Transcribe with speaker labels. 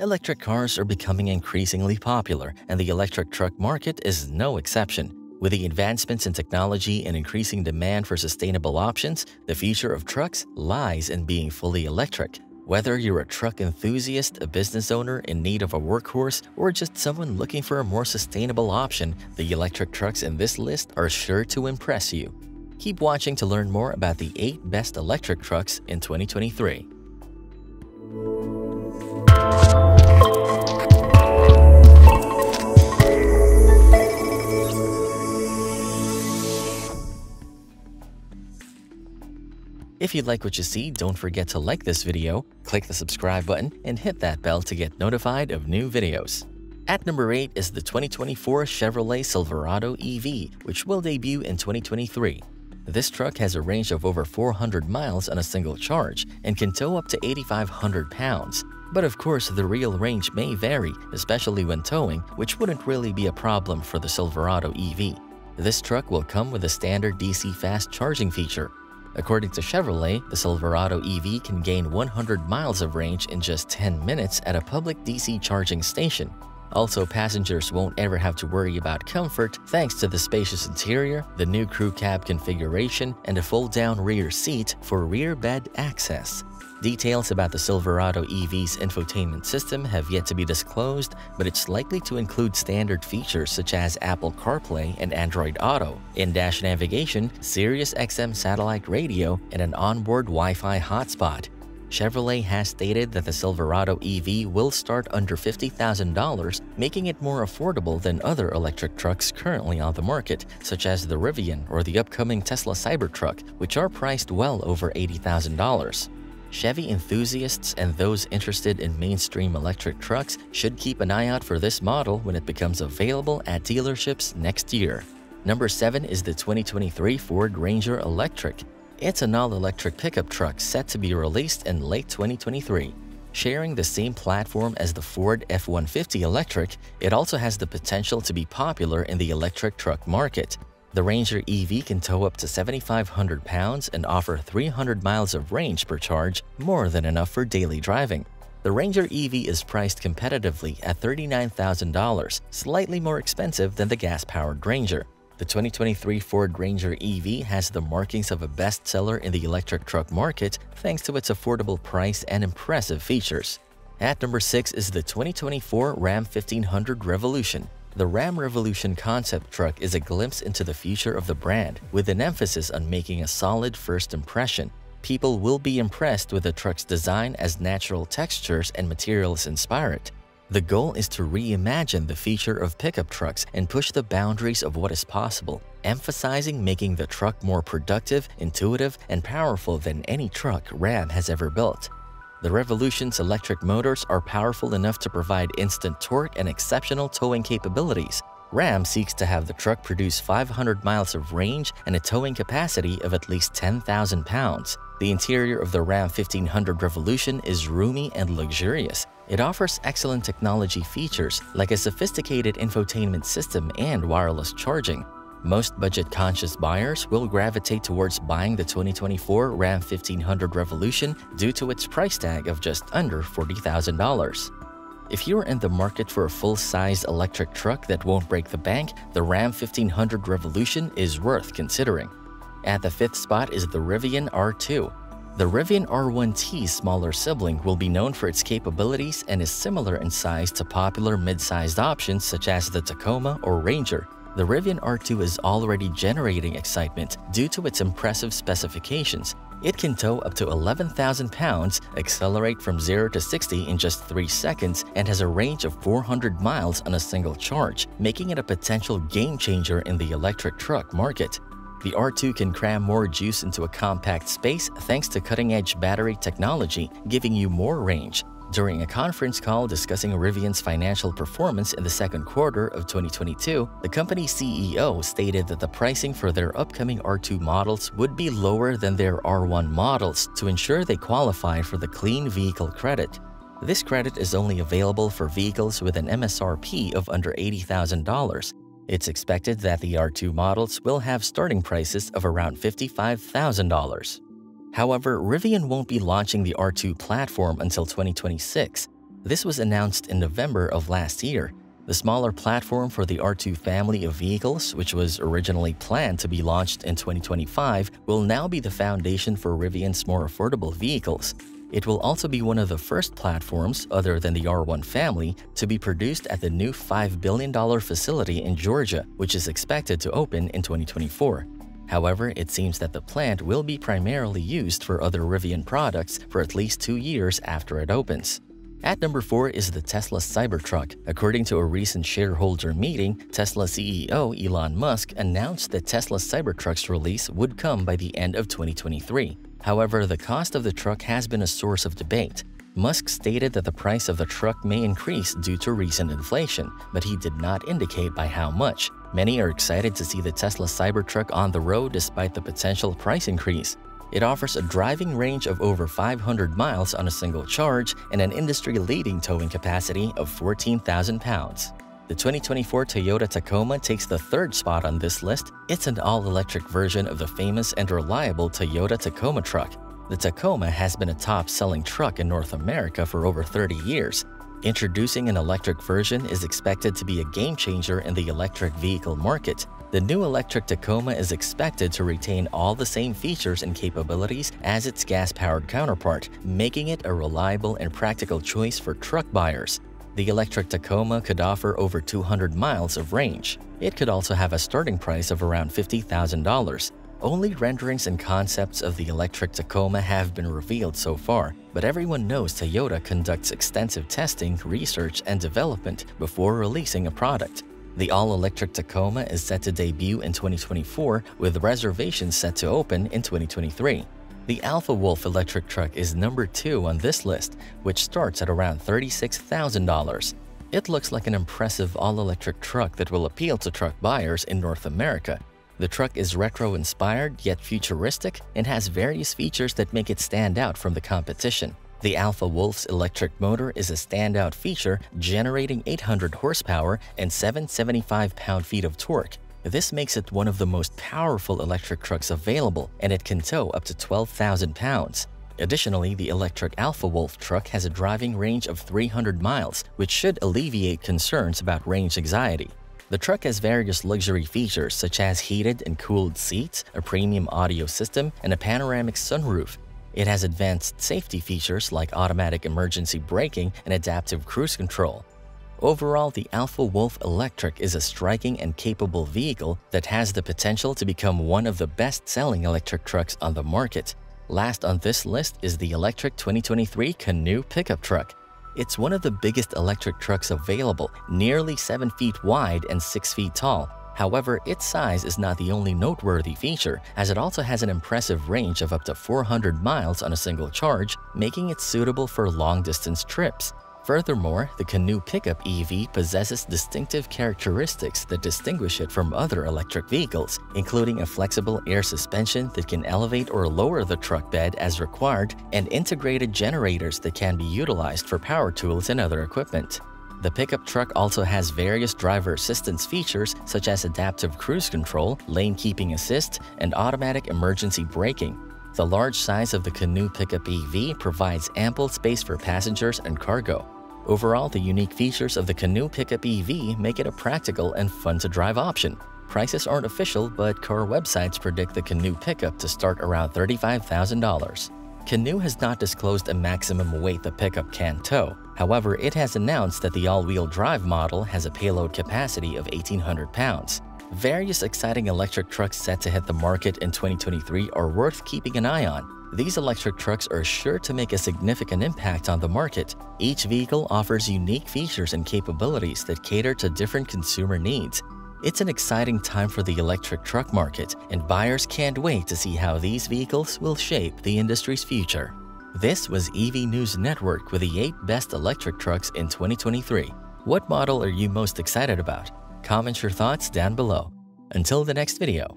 Speaker 1: Electric cars are becoming increasingly popular, and the electric truck market is no exception. With the advancements in technology and increasing demand for sustainable options, the future of trucks lies in being fully electric. Whether you're a truck enthusiast, a business owner in need of a workhorse, or just someone looking for a more sustainable option, the electric trucks in this list are sure to impress you. Keep watching to learn more about the 8 best electric trucks in 2023. If you like what you see, don't forget to like this video, click the subscribe button, and hit that bell to get notified of new videos. At number 8 is the 2024 Chevrolet Silverado EV, which will debut in 2023. This truck has a range of over 400 miles on a single charge and can tow up to 8,500 pounds. But of course, the real range may vary, especially when towing, which wouldn't really be a problem for the Silverado EV. This truck will come with a standard DC fast charging feature, According to Chevrolet, the Silverado EV can gain 100 miles of range in just 10 minutes at a public DC charging station. Also, passengers won't ever have to worry about comfort thanks to the spacious interior, the new crew cab configuration, and a fold-down rear seat for rear bed access. Details about the Silverado EV's infotainment system have yet to be disclosed, but it's likely to include standard features such as Apple CarPlay and Android Auto, in-dash navigation, Sirius XM satellite radio, and an onboard Wi-Fi hotspot. Chevrolet has stated that the Silverado EV will start under $50,000, making it more affordable than other electric trucks currently on the market, such as the Rivian or the upcoming Tesla Cybertruck, which are priced well over $80,000. Chevy enthusiasts and those interested in mainstream electric trucks should keep an eye out for this model when it becomes available at dealerships next year. Number 7 is the 2023 Ford Ranger Electric. It's an all-electric pickup truck set to be released in late 2023. Sharing the same platform as the Ford F-150 Electric, it also has the potential to be popular in the electric truck market. The Ranger EV can tow up to 7,500 pounds and offer 300 miles of range per charge, more than enough for daily driving. The Ranger EV is priced competitively at $39,000, slightly more expensive than the gas-powered Ranger. The 2023 Ford Ranger EV has the markings of a bestseller in the electric truck market thanks to its affordable price and impressive features. At number 6 is the 2024 Ram 1500 Revolution. The Ram Revolution concept truck is a glimpse into the future of the brand, with an emphasis on making a solid first impression. People will be impressed with the truck's design as natural textures and materials inspire it. The goal is to reimagine the feature of pickup trucks and push the boundaries of what is possible, emphasizing making the truck more productive, intuitive, and powerful than any truck Ram has ever built. The Revolution's electric motors are powerful enough to provide instant torque and exceptional towing capabilities. Ram seeks to have the truck produce 500 miles of range and a towing capacity of at least 10,000 pounds. The interior of the Ram 1500 Revolution is roomy and luxurious. It offers excellent technology features like a sophisticated infotainment system and wireless charging. Most budget-conscious buyers will gravitate towards buying the 2024 Ram 1500 Revolution due to its price tag of just under $40,000. If you're in the market for a full-size electric truck that won't break the bank, the Ram 1500 Revolution is worth considering. At the fifth spot is the Rivian R2. The Rivian R1T's smaller sibling will be known for its capabilities and is similar in size to popular mid-sized options such as the Tacoma or Ranger. The Rivian R2 is already generating excitement due to its impressive specifications. It can tow up to 11,000 pounds, accelerate from 0 to 60 in just 3 seconds, and has a range of 400 miles on a single charge, making it a potential game changer in the electric truck market. The R2 can cram more juice into a compact space thanks to cutting-edge battery technology, giving you more range. During a conference call discussing Rivian's financial performance in the second quarter of 2022, the company's CEO stated that the pricing for their upcoming R2 models would be lower than their R1 models to ensure they qualify for the Clean Vehicle Credit. This credit is only available for vehicles with an MSRP of under $80,000. It's expected that the R2 models will have starting prices of around $55,000. However, Rivian won't be launching the R2 platform until 2026. This was announced in November of last year. The smaller platform for the R2 family of vehicles, which was originally planned to be launched in 2025, will now be the foundation for Rivian's more affordable vehicles. It will also be one of the first platforms, other than the R1 family, to be produced at the new $5 billion facility in Georgia, which is expected to open in 2024. However, it seems that the plant will be primarily used for other Rivian products for at least two years after it opens. At number 4 is the Tesla Cybertruck. According to a recent shareholder meeting, Tesla CEO Elon Musk announced that Tesla Cybertruck's release would come by the end of 2023. However, the cost of the truck has been a source of debate. Musk stated that the price of the truck may increase due to recent inflation, but he did not indicate by how much. Many are excited to see the Tesla Cybertruck on the road despite the potential price increase. It offers a driving range of over 500 miles on a single charge and an industry-leading towing capacity of 14,000 pounds. The 2024 Toyota Tacoma takes the third spot on this list. It's an all-electric version of the famous and reliable Toyota Tacoma truck. The Tacoma has been a top-selling truck in North America for over 30 years. Introducing an electric version is expected to be a game-changer in the electric vehicle market. The new electric Tacoma is expected to retain all the same features and capabilities as its gas-powered counterpart, making it a reliable and practical choice for truck buyers. The electric Tacoma could offer over 200 miles of range. It could also have a starting price of around $50,000. Only renderings and concepts of the electric Tacoma have been revealed so far, but everyone knows Toyota conducts extensive testing, research, and development before releasing a product. The all-electric Tacoma is set to debut in 2024, with reservations set to open in 2023. The Alpha Wolf electric truck is number 2 on this list, which starts at around $36,000. It looks like an impressive all-electric truck that will appeal to truck buyers in North America. The truck is retro-inspired yet futuristic and has various features that make it stand out from the competition. The Alpha Wolf's electric motor is a standout feature, generating 800 horsepower and 775 pound-feet of torque. This makes it one of the most powerful electric trucks available, and it can tow up to 12,000 pounds. Additionally, the electric Alpha Wolf truck has a driving range of 300 miles, which should alleviate concerns about range anxiety. The truck has various luxury features such as heated and cooled seats, a premium audio system, and a panoramic sunroof. It has advanced safety features like automatic emergency braking and adaptive cruise control. Overall, the Alpha Wolf Electric is a striking and capable vehicle that has the potential to become one of the best-selling electric trucks on the market. Last on this list is the electric 2023 Canoo pickup truck. It's one of the biggest electric trucks available, nearly 7 feet wide and 6 feet tall. However, its size is not the only noteworthy feature, as it also has an impressive range of up to 400 miles on a single charge, making it suitable for long-distance trips. Furthermore, the Canoo Pickup EV possesses distinctive characteristics that distinguish it from other electric vehicles, including a flexible air suspension that can elevate or lower the truck bed as required and integrated generators that can be utilized for power tools and other equipment. The pickup truck also has various driver assistance features such as adaptive cruise control, lane keeping assist, and automatic emergency braking, the large size of the Canoo Pickup EV provides ample space for passengers and cargo. Overall, the unique features of the Canoo Pickup EV make it a practical and fun-to-drive option. Prices aren't official, but car websites predict the Canoo Pickup to start around $35,000. Canoo has not disclosed a maximum weight the pickup can tow. However, it has announced that the all-wheel drive model has a payload capacity of 1,800 pounds. Various exciting electric trucks set to hit the market in 2023 are worth keeping an eye on. These electric trucks are sure to make a significant impact on the market. Each vehicle offers unique features and capabilities that cater to different consumer needs. It's an exciting time for the electric truck market, and buyers can't wait to see how these vehicles will shape the industry's future. This was EV News Network with the 8 best electric trucks in 2023. What model are you most excited about? Comment your thoughts down below. Until the next video.